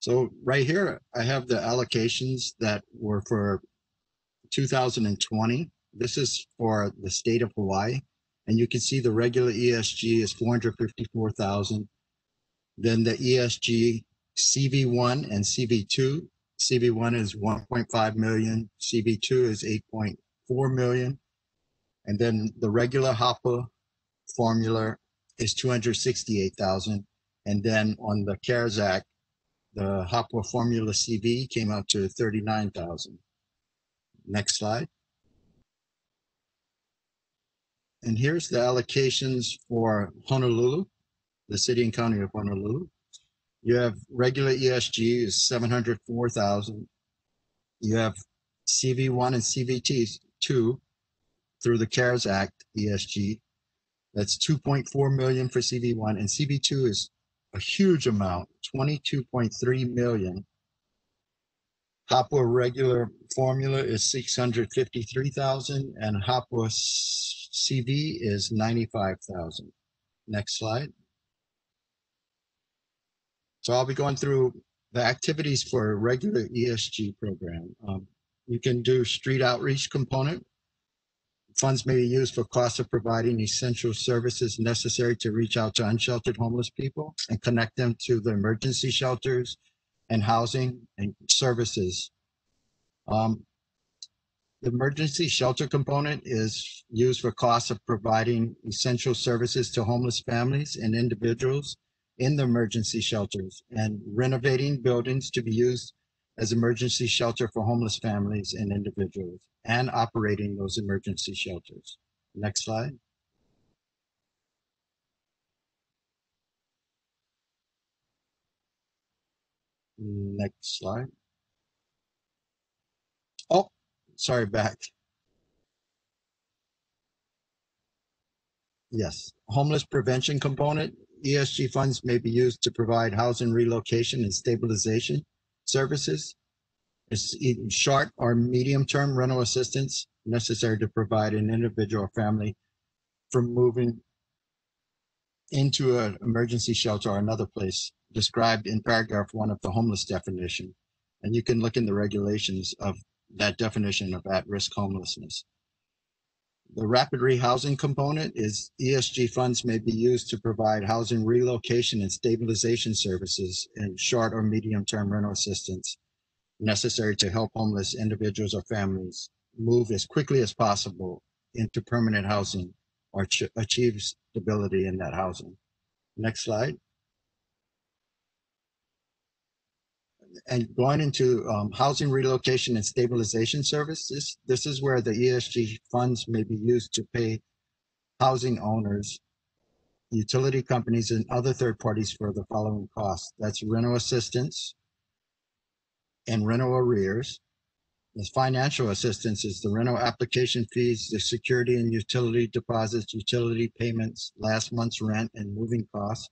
So right here, I have the allocations that were for 2020. This is for the state of Hawaii. And you can see the regular ESG is 454,000. Then the ESG CV1 and CV2. CV1 is 1.5 million. CV2 is 8.4 million. And then the regular HOPWA formula is 268,000. And then on the CARES Act, the HOPWA formula CV came out to 39,000. Next slide. And here's the allocations for Honolulu, the city and county of Honolulu. You have regular ESG is seven hundred four thousand. You have CV one and CVT two through the CARES Act ESG. That's two point four million for CV one and CV two is a huge amount, twenty-two point three million. HOPWA regular formula is six hundred fifty-three thousand and s- CV is ninety-five thousand. Next slide. So I'll be going through the activities for a regular ESG program. Um, you can do street outreach component. Funds may be used for costs of providing essential services necessary to reach out to unsheltered homeless people and connect them to the emergency shelters and housing and services. Um, the emergency shelter component is used for costs of providing essential services to homeless families and individuals in the emergency shelters and renovating buildings to be used as emergency shelter for homeless families and individuals and operating those emergency shelters. Next slide. Next slide. Oh, sorry, back. Yes, homeless prevention component. ESG funds may be used to provide housing relocation and stabilization services. It's short or medium-term rental assistance necessary to provide an individual or family from moving into an emergency shelter or another place described in paragraph one of the homeless definition. And you can look in the regulations of that definition of at-risk homelessness. The rapid rehousing component is ESG funds may be used to provide housing relocation and stabilization services and short or medium-term rental assistance necessary to help homeless individuals or families move as quickly as possible into permanent housing or ach- achieve stability in that housing. Next slide. And going into um, housing relocation and stabilization services, this is where the ESG funds may be used to pay housing owners, utility companies, and other third parties for the following costs. That's rental assistance and rental arrears. The financial assistance is the rental application fees, the security and utility deposits, utility payments, last month's rent and moving costs.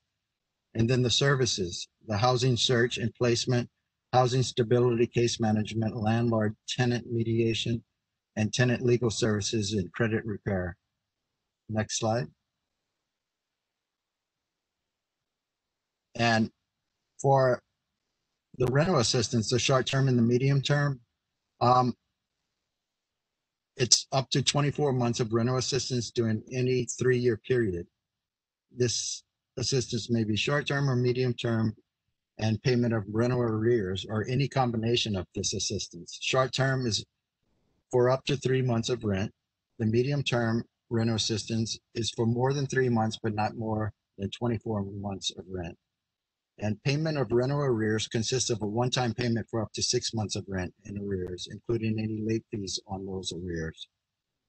And then the services, the housing search and placement, housing stability case management, landlord tenant mediation, and tenant legal services and credit repair. Next slide. And for the rental assistance, the short term and the medium term, um, it's up to 24 months of rental assistance during any three-year period. This assistance may be short-term or medium-term and payment of rental arrears or any combination of this assistance. Short-term is for up to three months of rent. The medium-term rental assistance is for more than three months, but not more than 24 months of rent. And payment of rental arrears consists of a one-time payment for up to six months of rent in arrears, including any late fees on those arrears.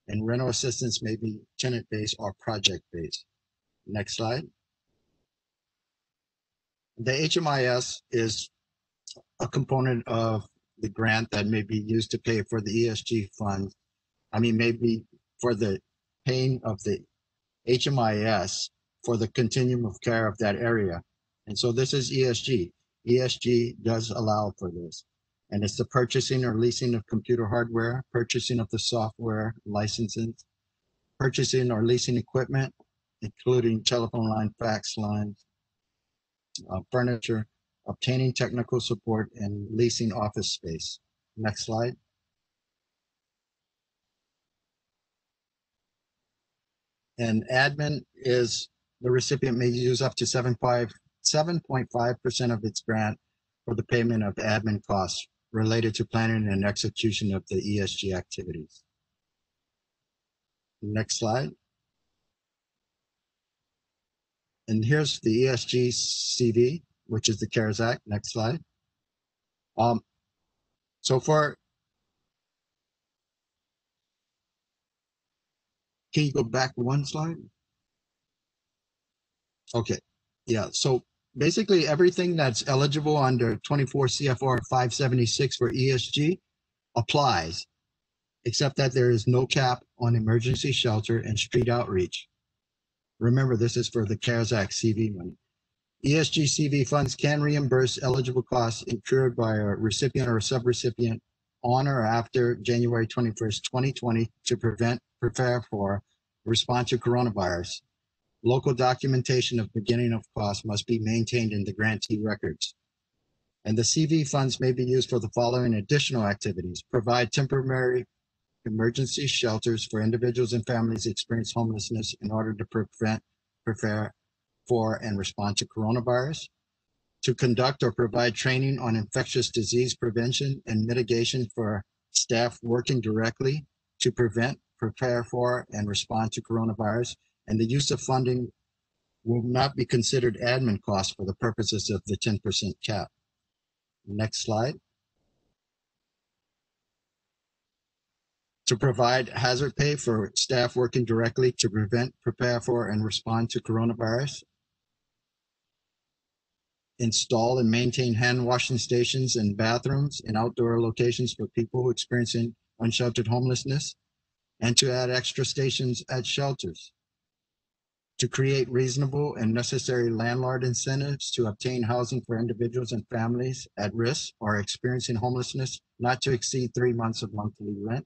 And rental assistance may be tenant-based or project-based. Next slide. The HMIS is a component of the grant that may be used to pay for the ESG fund. I mean, maybe for the paying of the HMIS for the continuum of care of that area. And so this is ESG. ESG does allow for this. And it's the purchasing or leasing of computer hardware, purchasing of the software licenses, purchasing or leasing equipment, including telephone line, fax lines, uh, furniture, obtaining technical support, and leasing office space. Next slide. And admin is the recipient may use up to seven five seven point five percent of its grant for the payment of admin costs related to planning and execution of the ESG activities. Next slide. And here's the ESG CV, which is the CARES Act. Next slide. Um, so for can you go back one slide? Okay, yeah, so basically everything that's eligible under twenty-four CFR five seventy-six for ESG applies, except that there is no cap on emergency shelter and street outreach. Remember, this is for the CARES Act CV money. ESG CV funds can reimburse eligible costs incurred by a recipient or subrecipient on or after January twenty-first, twenty twenty to prevent, prepare for, respond to coronavirus. Local documentation of beginning of cost must be maintained in the grantee records. And the CV funds may be used for the following additional activities. Provide temporary emergency shelters for individuals and families experience homelessness in order to prevent, prepare for, and respond to coronavirus. To conduct or provide training on infectious disease prevention and mitigation for staff working directly to prevent, prepare for, and respond to coronavirus. And the use of funding will not be considered admin costs for the purposes of the ten percent cap. Next slide. To provide hazard pay for staff working directly to prevent, prepare for, and respond to coronavirus. Install and maintain hand washing stations and bathrooms in outdoor locations for people experiencing unsheltered homelessness. And to add extra stations at shelters to create reasonable and necessary landlord incentives to obtain housing for individuals and families at risk or experiencing homelessness not to exceed three months of monthly rent.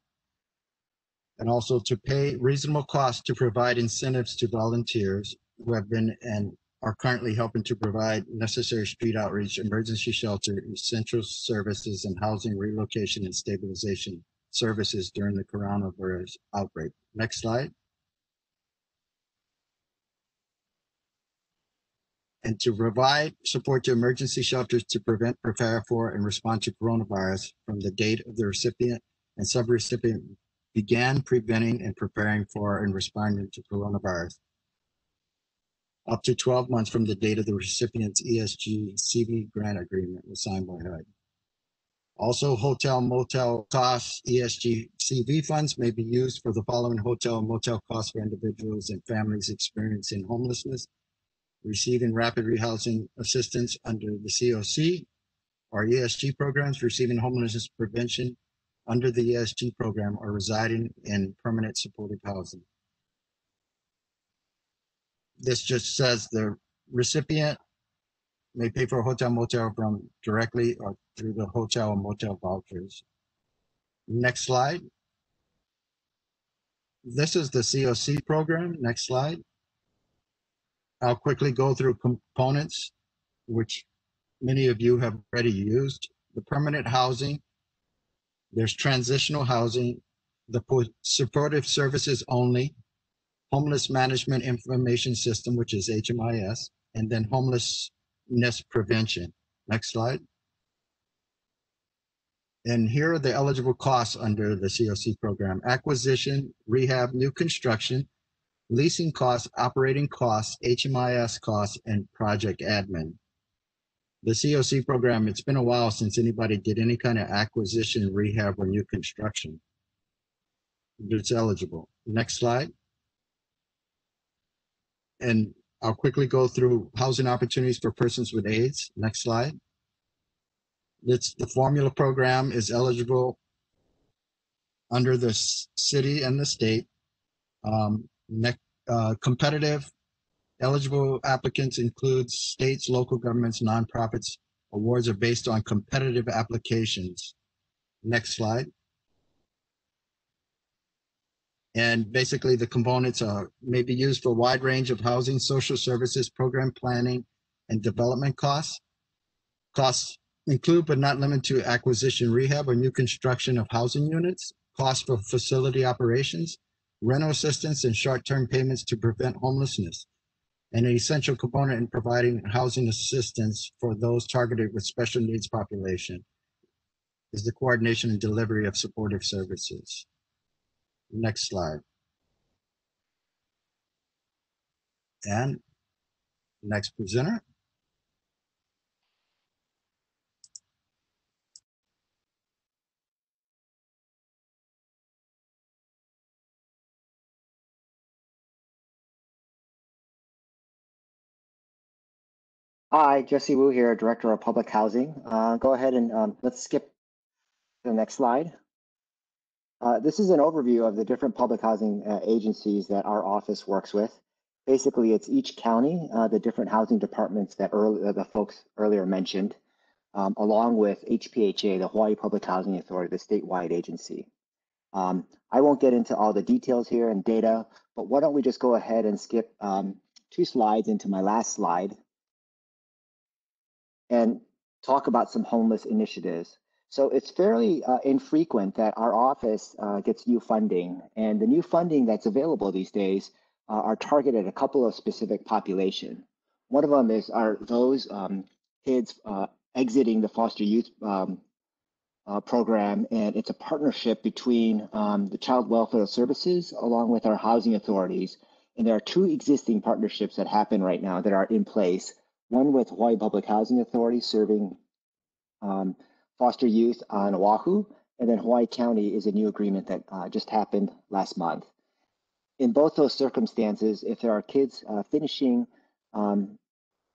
And also to pay reasonable costs to provide incentives to volunteers who have been and are currently helping to provide necessary street outreach, emergency shelter, essential services, and housing relocation and stabilization services during the coronavirus outbreak. Next slide. And to provide support to emergency shelters to prevent, prepare for, and respond to coronavirus from the date of the recipient and subrecipient began preventing and preparing for and responding to coronavirus up to 12 months from the date of the recipient's ESG CV grant agreement was signed by HUD. Also, hotel motel costs, ESG CV funds may be used for the following hotel motel costs for individuals and families experiencing homelessness receiving rapid rehousing assistance under the COC or ESG programs, receiving homelessness prevention under the ESG program or residing in permanent supportive housing. This just says the recipient may pay for a hotel motel from directly or through the hotel and motel vouchers. Next slide. This is the COC program. Next slide. I'll quickly go through components, which many of you have already used. The permanent housing, there's transitional housing, the supportive services only, homeless management information system, which is HMIS, and then homelessness prevention. Next slide. And here are the eligible costs under the COC program. Acquisition, rehab, new construction, leasing costs, operating costs, HMIS costs, and project admin. The COC program, it's been a while since anybody did any kind of acquisition, rehab, or new construction. It's eligible. Next slide. And I'll quickly go through housing opportunities for persons with AIDS. Next slide. It's the formula program is eligible under the city and the state. Um, next, uh, competitive eligible applicants include states, local governments, nonprofits. Awards are based on competitive applications. Next slide. And basically the components are may be used for a wide range of housing, social services, program planning, and development costs. Costs include but not limited to acquisition, rehab, or new construction of housing units, costs for facility operations, rental assistance, and short-term payments to prevent homelessness. And an essential component in providing housing assistance for those targeted with special needs population is the coordination and delivery of supportive services. Next slide. And next presenter. Hi, Jesse Wu here, Director of Public Housing. Uh, go ahead and um, let's skip the next slide. Uh, this is an overview of the different public housing uh, agencies that our office works with. Basically, it's each county, uh, the different housing departments that early, uh, the folks earlier mentioned, um, along with HPHA, the Hawaii Public Housing Authority, the statewide agency. Um, I won't get into all the details here and data, but why don't we just go ahead and skip um, two slides into my last slide and talk about some homeless initiatives. So it's fairly uh, infrequent that our office uh, gets new funding, and the new funding that's available these days uh, are targeted at a couple of specific population. One of them is are those um, kids uh, exiting the foster youth um, uh, program, and it's a partnership between um, the Child Welfare Services along with our housing authorities. And there are two existing partnerships that happen right now that are in place. One with Hawaii Public Housing Authority serving um, foster youth on Oahu, and then Hawaii County is a new agreement that uh, just happened last month. In both those circumstances, if there are kids uh, finishing um,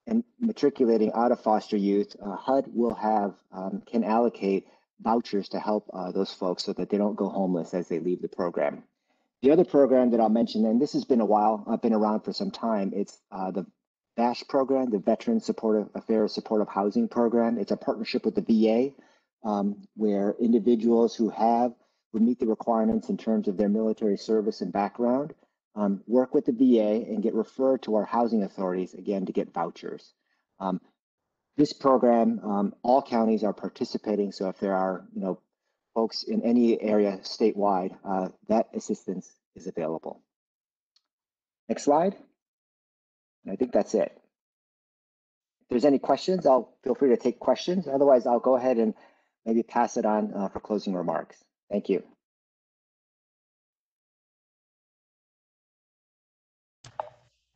and matriculating out of foster youth, uh, HUD will have um, can allocate vouchers to help uh, those folks so that they don't go homeless as they leave the program. The other program that I'll mention, and this has been a while, I've been around for some time, it's uh, the VASH program, the Veteran Supportive Affairs Supportive Housing Program. It's a partnership with the VA um, where individuals who have, would meet the requirements in terms of their military service and background, um, work with the VA and get referred to our housing authorities, again, to get vouchers. Um, this program, um, all counties are participating. So if there are, you know, folks in any area statewide, uh, that assistance is available. Next slide. And I think that's it. If there's any questions, I'll feel free to take questions. Otherwise, I'll go ahead and maybe pass it on uh, for closing remarks. Thank you.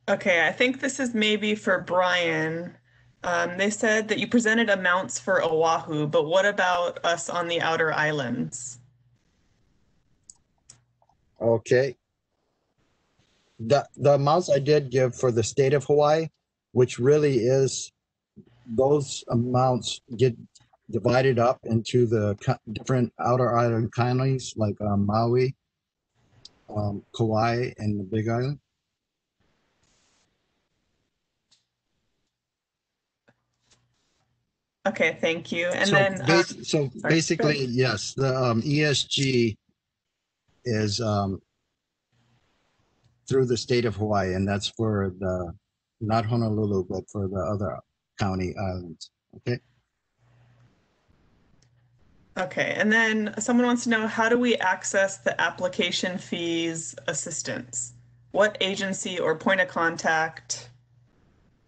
Okay, I think this is maybe for Brian. Um, they said that you presented amounts for Oahu, but what about us on the outer islands? Okay. The, the amounts I did give for the state of Hawaii, which really is, those amounts get divided up into the co- different outer island counties like um, Maui, um, Kauai, and the Big Island. Okay, thank you. And so, then, um, bas- so sorry, basically, yes, the um, ESG is um, through the state of Hawaii, and that's for the not Honolulu, but for the other county islands. Okay. okay, and then someone wants to know, how do we access the application fees assistance? What agency or point of contact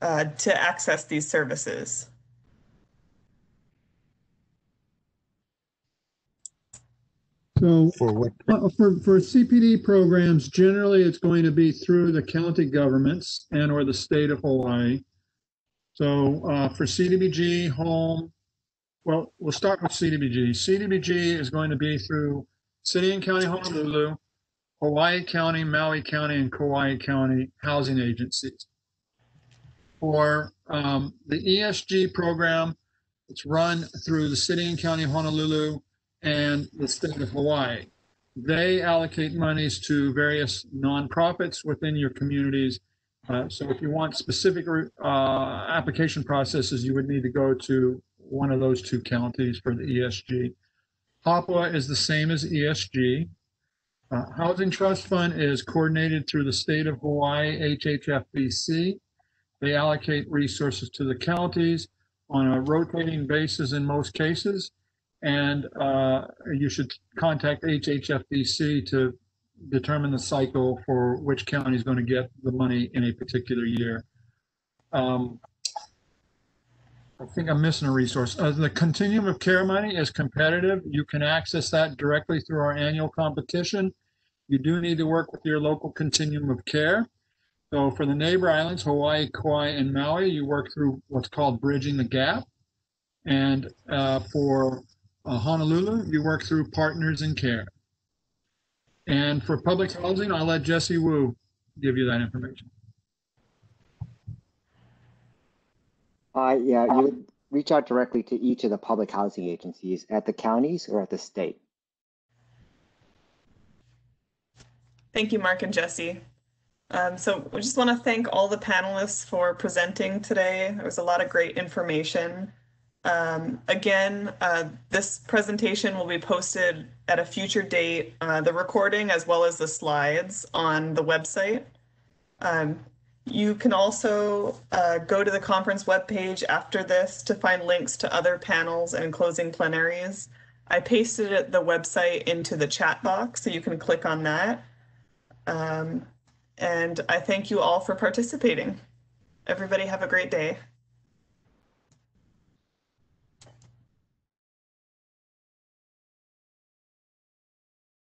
uh, to access these services? So For what? Uh, For, for CPD programs, generally it's going to be through the county governments and or the state of Hawaii. So uh, for CDBG, home, well, we'll start with CDBG. CDBG is going to be through City and County Honolulu, Hawaii County, Maui County, and Kauai County housing agencies. For um, the ESG program, it's run through the City and County Honolulu and the state of Hawaii. They allocate monies to various nonprofits within your communities. Uh, so if you want specific uh, application processes, you would need to go to one of those two counties for the ESG. HOPWA is the same as ESG. Uh, Housing Trust Fund is coordinated through the state of Hawaii, HHFDC. They allocate resources to the counties on a rotating basis in most cases and uh, you should contact HHFDC to determine the cycle for which county is going to get the money in a particular year. Um, I think I'm missing a resource. Uh, the continuum of care money is competitive. You can access that directly through our annual competition. You do need to work with your local continuum of care. So for the neighbor islands, Hawaii, Kauai, and Maui, you work through what's called bridging the gap. And uh, for uh, Honolulu, you work through Partners in Care. And for public housing, I'll let Jesse Wu give you that information. Uh, yeah, you would reach out directly to each of the public housing agencies at the counties or at the state. Thank you, Mark and Jesse. Um, so we just want to thank all the panelists for presenting today. There was a lot of great information. Um, again, uh, this presentation will be posted at a future date, uh, the recording as well as the slides on the website. Um, you can also uh, go to the conference webpage after this to find links to other panels and closing plenaries. I pasted the website into the chat box, so you can click on that. Um, and I thank you all for participating. Everybody have a great day.